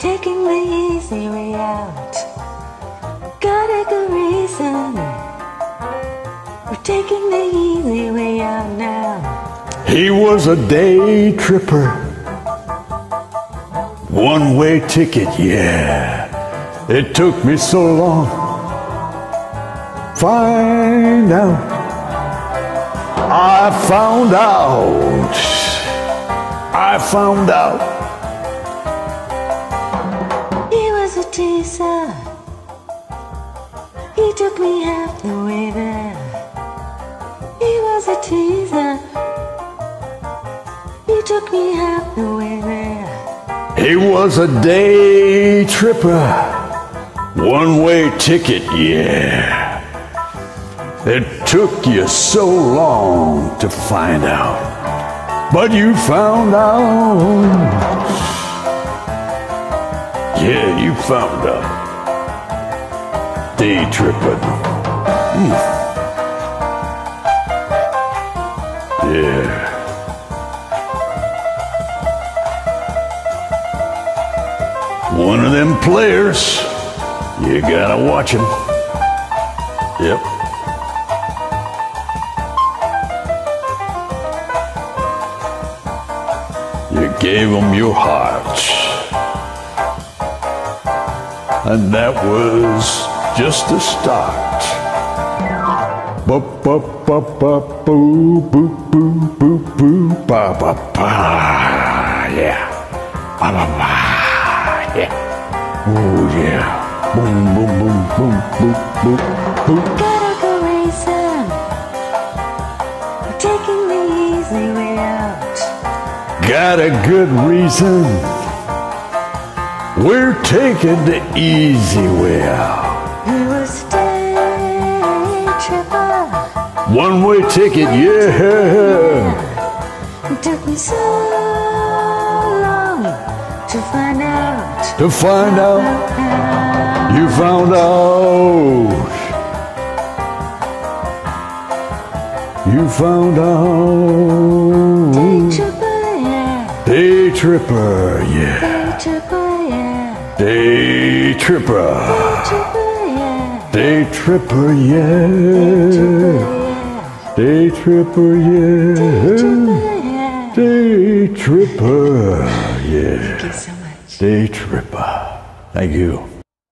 taking the easy way out. Got a good reason. We're taking the easy way out now. He was a day tripper. One way ticket, yeah. It took me so long. Find out. I found out. I found out. Teaser. Uh, he took me half the way there. He was a teaser. He took me half the way there. He was a day tripper. One way ticket, yeah. It took you so long to find out. But you found out. Yeah, you found out. Day tripping. Hmm. Yeah. One of them players. You gotta watch him. Yep. You gave him your heart. And that was just a start. Ba ba ba ba boo boo boo boo boo ba ba ba. Yeah. Ba ba ba. Yeah. Oh yeah. Boom boom boom boom boom boom boom. Got a good reason. We're taking the easy way out. got a good reason we're taking the easy way out He was a day tripper. one way ticket yeah It took me so long to find out. to find out you found out you found out Day tripper, yeah. day tripper yeah Day tripper, Day tripper, yeah. day tripper yeah. Day tripper yeah. Day tripper Tripper, yeah. yeah day tripper. Thank you